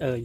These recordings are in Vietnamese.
เออ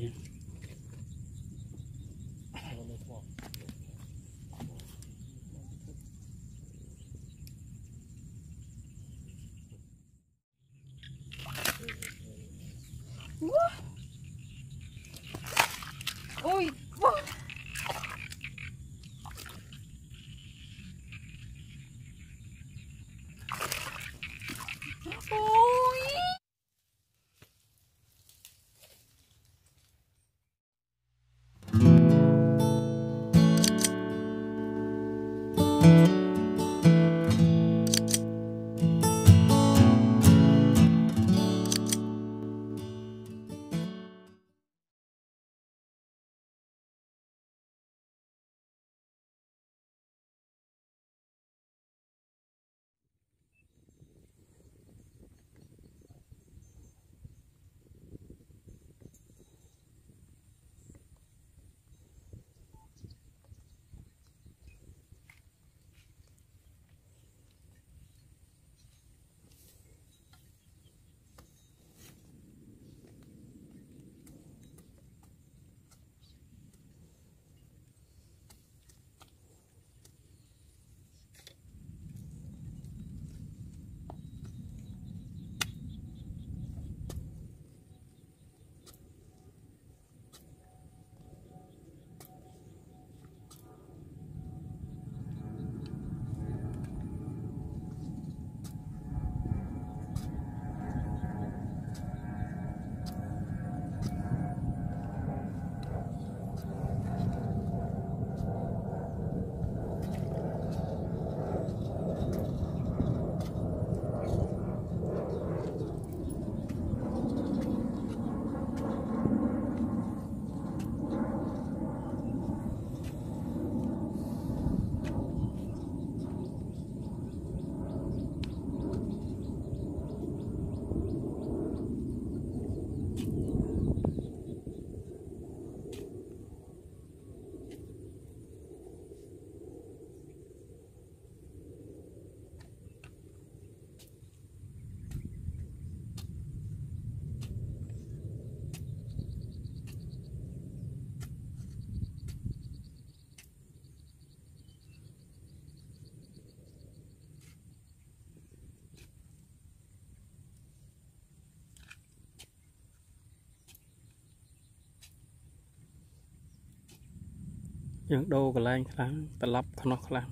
យើងដូរកន្លែងខ្លះត្រឡប់ខ្នោះខ្លះ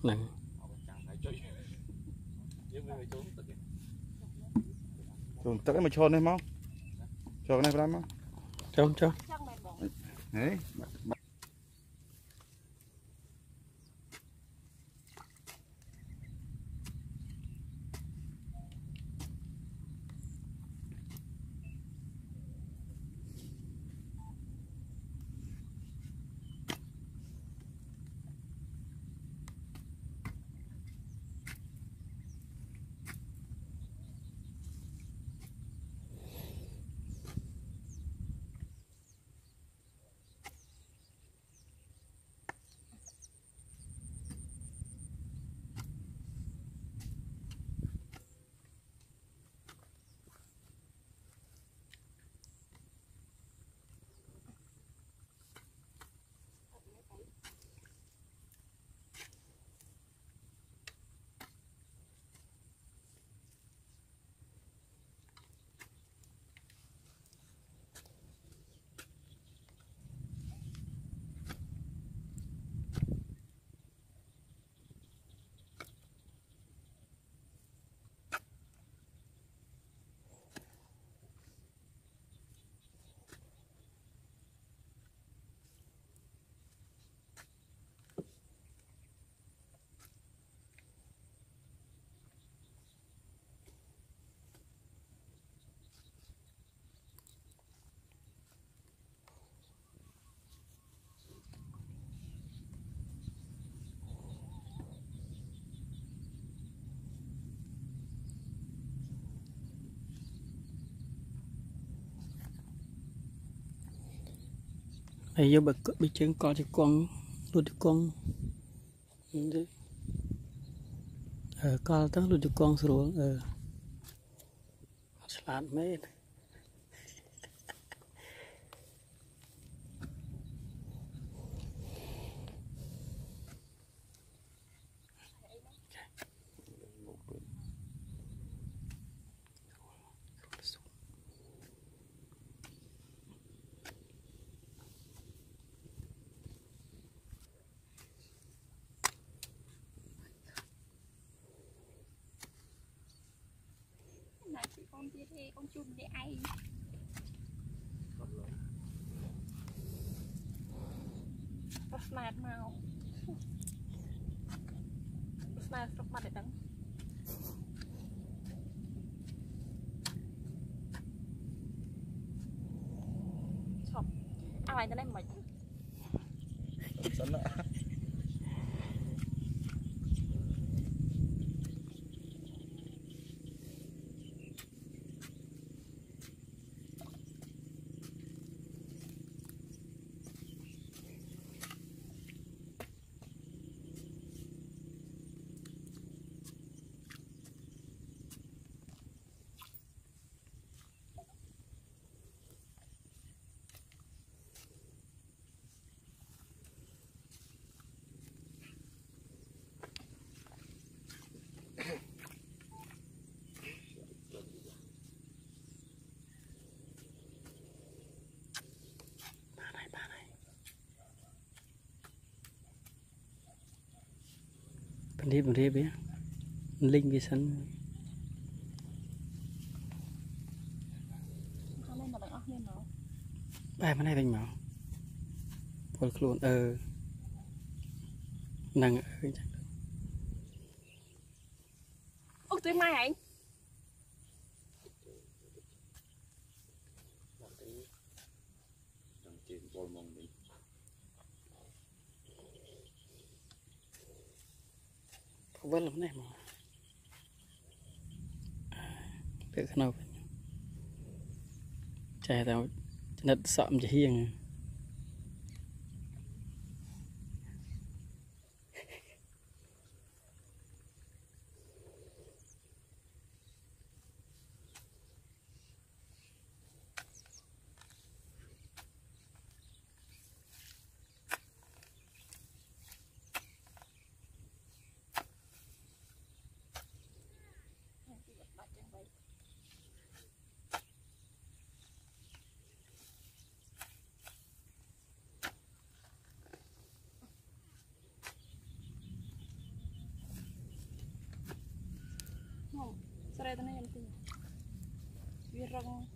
ហ្នឹងចូលទឹកឲ្យមកឈរនេះមកចូលនេះប្រាំមកចុះចុះ Chắc mày bỏ ហេ ហើយយកបើបើជើងកល់ជង្គង់លូតជង្គង់ហ្នឹងទេអឺកល់ទៅលូតជង្គង់ស្រួលអឺឆ្លាតមែន con kia thì con chùm để ai? Rất mát màu Rất mát rất mát để đắng. Chọc. Ai mày lấy đây mệt Sẵn ạ. ពន្រៀបពន្រៀបវាលីងវាសិនខាងនេះមកទាំងអស់គ្នាមកបែរមកនេះវិញមកពលខ្លួនអឺហ្នឹងអឺចឹងអូជួយម៉ែឯង ក៏វិលមិនដែរមកទៅស្នៅចេះតែចំណិតសក់មិនជាហៀងហ្នឹង തന്നെ có വിറകും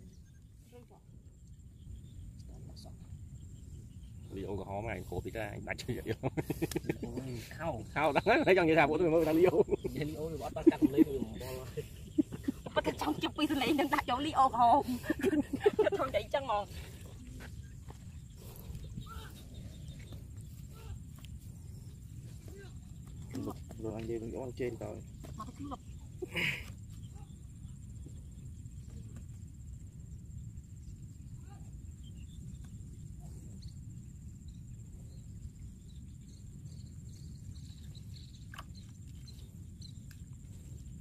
ví dụ khổ thì ra bắt chơi vậy không? Không đang lấy chồng như vậy sao của tôi mới đang đi vô đi vô rồi bỏ tao cắt lấy rồi chụp đi lấy nên đặt chỗ lý ô hồn. Không chạy chân mòn rồi anh đi cũng chỗ trên rồi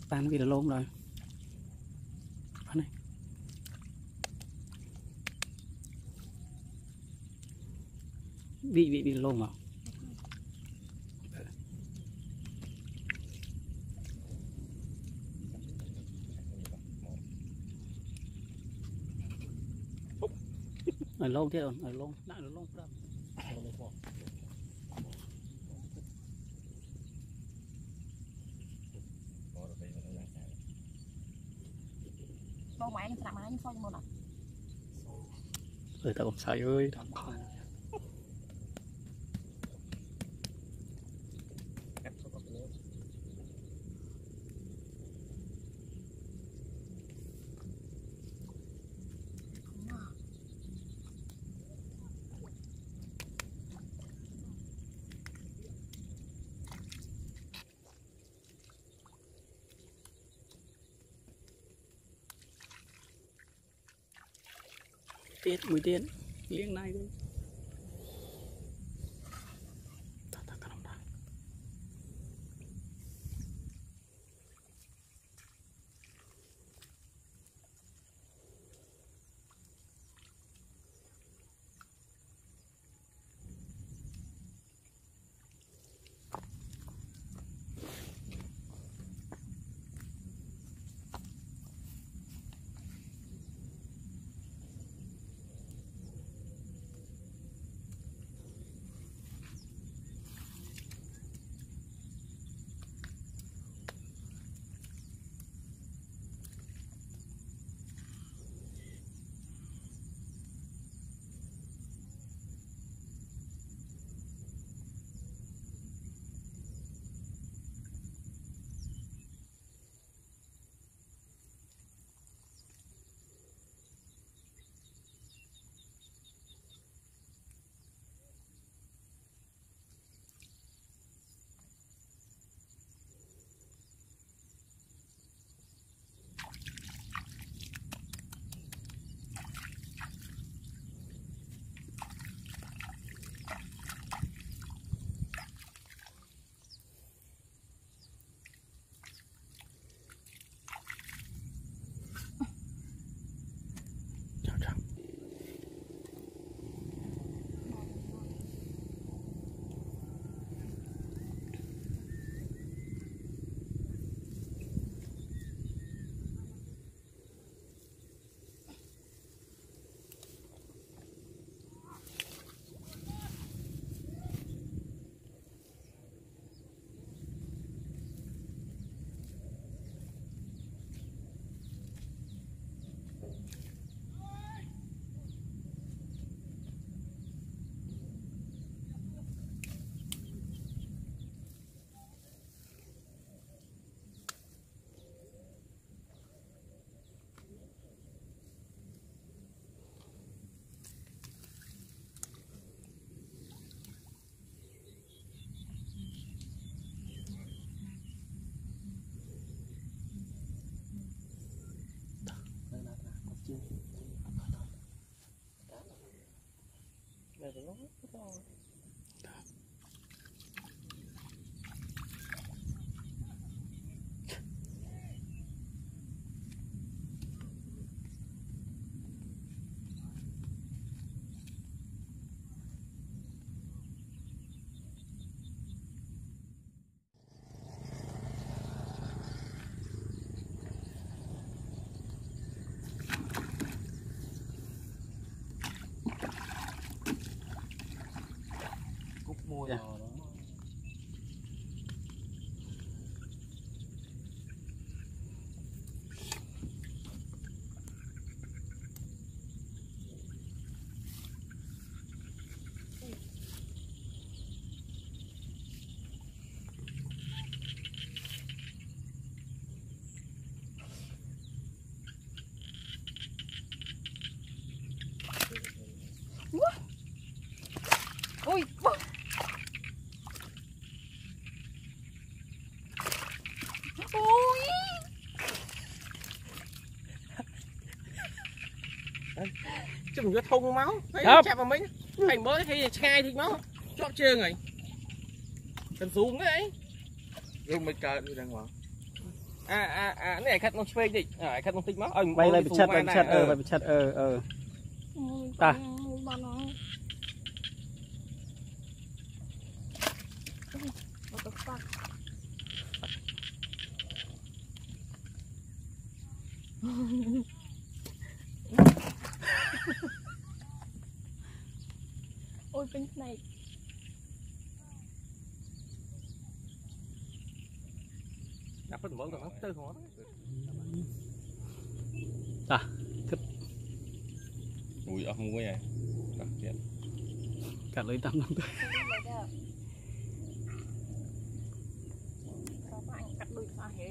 tam kia là luôn rồi. Đó này. bị bị bị lôm vào ở lông thế rồi, ở lông lại ở lông យលងទៀតអូនឲ្យលងដាក់លងប្រាប់ បងម៉ែនឹងស្រាប់ម៉ែនឹងសោះមុនអត់ អើតើកុំស្អីអើយដល់ខំ ទៀតមួយទៀតលៀងណៃទៅតោះ 走了不知道 ជិះយកធុងមកហើយចាប់មកមិញហើយមើលគេឆ្ងាយតិចមកជាប់ជើងហើយកំស៊ូងហីយើងមិនកើតទេហ្នឹងមកអាអាអានេះឯខាត់នោះឆ្វេងតិចឯខាត់នោះតិចមកឲ្យបីលើបិឈិតបិឈិតអឺបិឈិតអឺអឺតាបានអស់អត់ទៅបាក់ con- mùi bò nó Ui, what the fuck ôi bên này đặt phần mỡ còn nó tư hóa មួយអស់មួយហើយបាទទៀត កាត់លុយតាមហ្នឹងទៅ Không biết lấy đâu. Sao mà anh cắt đuôi sao hề